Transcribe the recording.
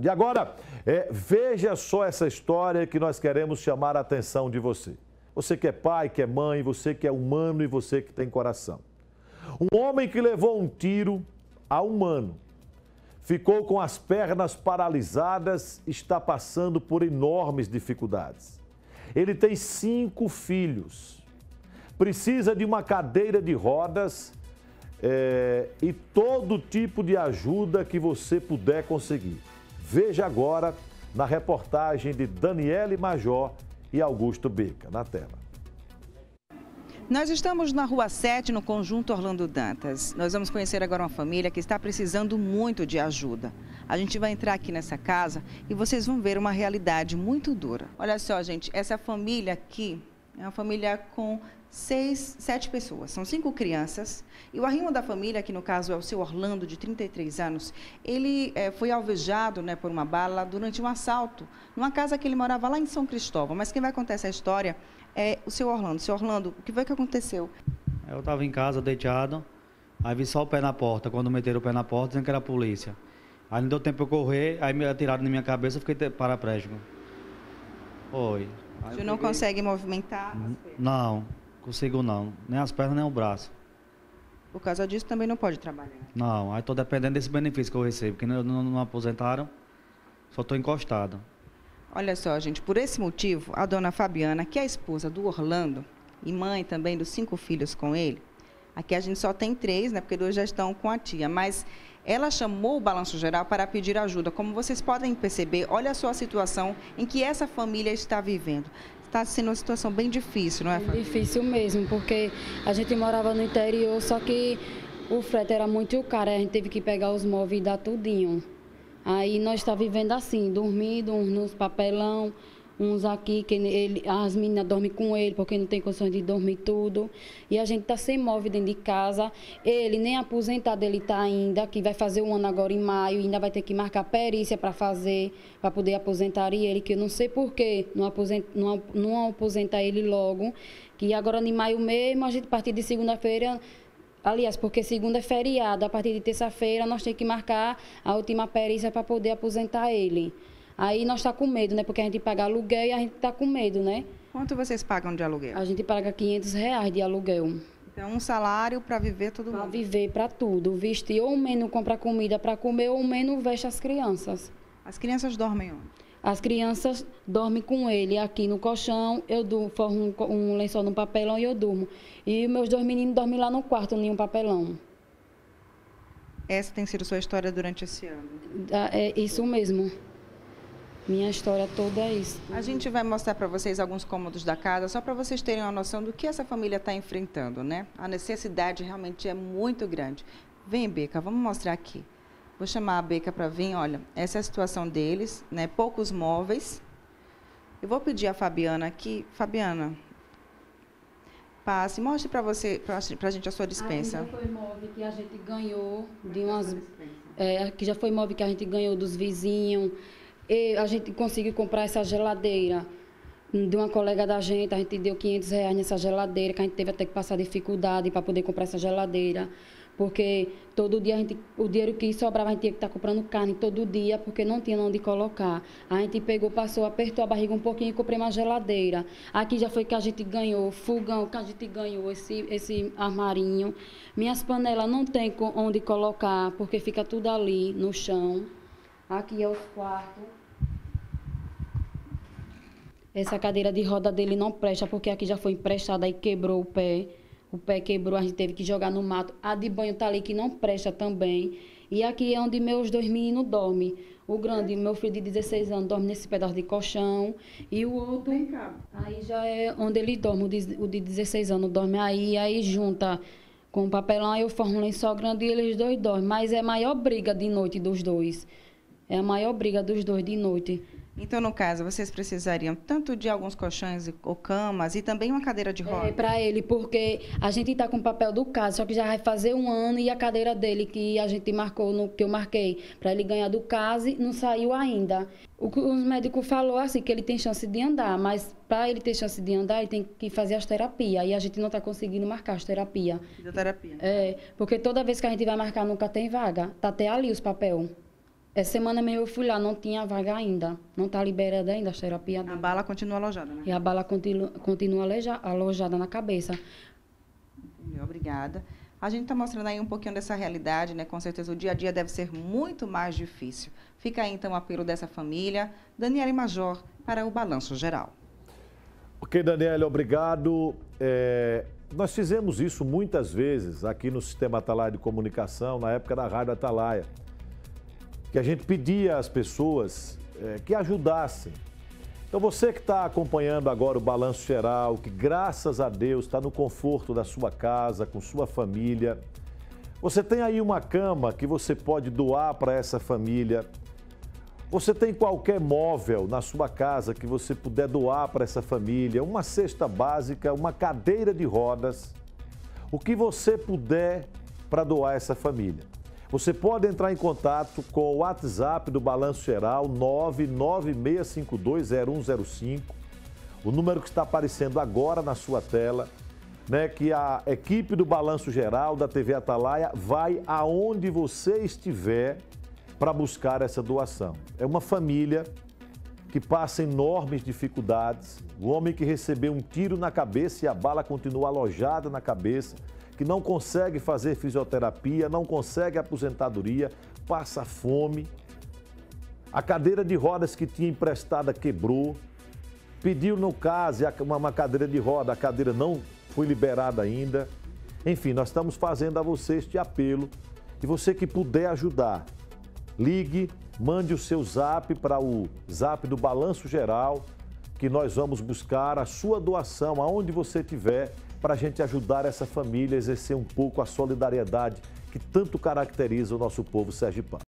E agora, é, veja só essa história que nós queremos chamar a atenção de você. Você que é pai, que é mãe, você que é humano e você que tem coração. Um homem que levou um tiro a humano, ficou com as pernas paralisadas, está passando por enormes dificuldades. Ele tem cinco filhos, precisa de uma cadeira de rodas é, e todo tipo de ajuda que você puder conseguir. Veja agora na reportagem de Daniele Major e Augusto Beca, na tela. Nós estamos na Rua 7, no Conjunto Orlando Dantas. Nós vamos conhecer agora uma família que está precisando muito de ajuda. A gente vai entrar aqui nessa casa e vocês vão ver uma realidade muito dura. Olha só, gente, essa família aqui é uma família com seis, sete pessoas, são cinco crianças. E o arrimo da família, que no caso é o seu Orlando, de 33 anos, ele é, foi alvejado né, por uma bala durante um assalto numa casa que ele morava lá em São Cristóvão. Mas quem vai contar essa história é o seu Orlando. Seu Orlando, o que foi que aconteceu? Eu estava em casa, deitado, aí vi só o pé na porta, quando meteram o pé na porta, dizendo que era a polícia. Aí não deu tempo eu correr, aí me atiraram na minha cabeça, eu fiquei paraplégico. Foi. Aí Você não peguei... consegue movimentar? Não, consigo não. Nem as pernas, nem o braço. Por causa disso também não pode trabalhar? Não, aí estou dependendo desse benefício que eu recebo, porque não, não, não aposentaram, só estou encostado. Olha só, gente, por esse motivo, a dona Fabiana, que é a esposa do Orlando e mãe também dos cinco filhos com ele, aqui a gente só tem três, né, porque dois já estão com a tia, mas ela chamou o Balanço Geral para pedir ajuda. Como vocês podem perceber, olha só a situação em que essa família está vivendo está sendo uma situação bem difícil, não é? Família? Difícil mesmo, porque a gente morava no interior, só que o frete era muito caro, a gente teve que pegar os móveis e dar tudinho. Aí nós está vivendo assim, dormindo, nos papelão, uns aqui, que ele, as meninas dormem com ele, porque não tem condições de dormir tudo. E a gente está sem móvel dentro de casa. Ele nem aposentado ele está ainda, que vai fazer um ano agora em maio, ainda vai ter que marcar perícia para fazer, para poder aposentar ele, que eu não sei porquê não, aposenta, não, não aposentar ele logo. Que agora em maio mesmo, a gente, a partir de segunda-feira, Aliás, porque segunda é feriado, a partir de terça-feira nós temos que marcar a última perícia para poder aposentar ele. Aí nós está com medo, né? Porque a gente paga aluguel e a gente está com medo, né? Quanto vocês pagam de aluguel? A gente paga 500 reais de aluguel. Então, um salário para viver todo mundo? Para viver para tudo. Vestir ou menos comprar comida para comer ou menos veste as crianças. As crianças dormem onde? As crianças dormem com ele aqui no colchão, eu durmo, formo um, um lençol no papelão e eu durmo. E meus dois meninos dormem lá no quarto, em um papelão. Essa tem sido sua história durante esse ano? É isso mesmo. Minha história toda é isso. A gente vai mostrar para vocês alguns cômodos da casa, só para vocês terem uma noção do que essa família está enfrentando, né? A necessidade realmente é muito grande. Vem, Beca, vamos mostrar aqui. Vou chamar a Beca para vir. Olha, essa é a situação deles, né? Poucos móveis. Eu vou pedir a Fabiana aqui. Fabiana, passe, mostre para você, para a gente a sua dispensa. Aqui já foi móvel que a gente ganhou de umas, é, que já foi móvel que a gente ganhou dos vizinhos e a gente conseguiu comprar essa geladeira de uma colega da gente, a gente deu 500 reais nessa geladeira, que a gente teve até que passar dificuldade para poder comprar essa geladeira. Porque todo dia a gente, o dinheiro que sobrava a gente tinha que estar tá comprando carne todo dia, porque não tinha onde colocar. A gente pegou, passou, apertou a barriga um pouquinho e comprei uma geladeira. Aqui já foi que a gente ganhou fogão, que a gente ganhou esse, esse armarinho. Minhas panelas não tem onde colocar, porque fica tudo ali no chão. Aqui é os quartos. Essa cadeira de roda dele não presta, porque aqui já foi emprestada e quebrou o pé. O pé quebrou, a gente teve que jogar no mato. A de banho tá ali que não presta também. E aqui é onde meus dois meninos dormem. O grande, meu filho de 16 anos, dorme nesse pedaço de colchão. E o outro, aí já é onde ele dorme. O de 16 anos dorme aí, aí junta com o papelão, aí eu formo um lençol grande e eles dois dormem. Mas é a maior briga de noite dos dois. É a maior briga dos dois de noite. Então, no caso, vocês precisariam tanto de alguns colchões ou camas e também uma cadeira de roda? É, para ele, porque a gente está com o papel do caso, só que já vai fazer um ano e a cadeira dele que a gente marcou, no que eu marquei, para ele ganhar do caso, não saiu ainda. O os médicos falou assim, que ele tem chance de andar, mas para ele ter chance de andar, ele tem que fazer as terapias. E a gente não está conseguindo marcar as terapias. Fisioterapia. É, porque toda vez que a gente vai marcar, nunca tem vaga. Tá até ali os papel. Essa semana mesmo eu fui lá, não tinha vaga ainda. Não está liberada ainda as terapias. A bala continua alojada, né? E a bala continua, continua aleja- alojada na cabeça. Obrigada. A gente está mostrando aí um pouquinho dessa realidade, né? Com certeza o dia a dia deve ser muito mais difícil. Fica aí então o apelo dessa família. Daniela e Major para o Balanço Geral. Ok, Daniela, obrigado. É, nós fizemos isso muitas vezes aqui no Sistema Atalaia de Comunicação, na época da Rádio Atalaia, que a gente pedia às pessoas é, que ajudassem. Então, você que está acompanhando agora o Balanço Geral, que graças a Deus está no conforto da sua casa, com sua família, você tem aí uma cama que você pode doar para essa família. Você tem qualquer móvel na sua casa que você puder doar para essa família, uma cesta básica, uma cadeira de rodas, o que você puder para doar essa família. Você pode entrar em contato com o WhatsApp do Balanço Geral 996520105, o número que está aparecendo agora na sua tela, né, que a equipe do Balanço Geral da TV Atalaia vai aonde você estiver para buscar essa doação. É uma família que passa enormes dificuldades, o homem que recebeu um tiro na cabeça e a bala continua alojada na cabeça, que não consegue fazer fisioterapia, não consegue aposentadoria, passa fome. A cadeira de rodas que tinha emprestada quebrou. Pediu no caso uma cadeira de roda, a cadeira não foi liberada ainda. Enfim, nós estamos fazendo a você este apelo e você que puder ajudar, ligue, mande o seu zap para o zap do Balanço Geral, que nós vamos buscar a sua doação aonde você estiver, para a gente ajudar essa família a exercer um pouco a solidariedade que tanto caracteriza o nosso povo sergipano.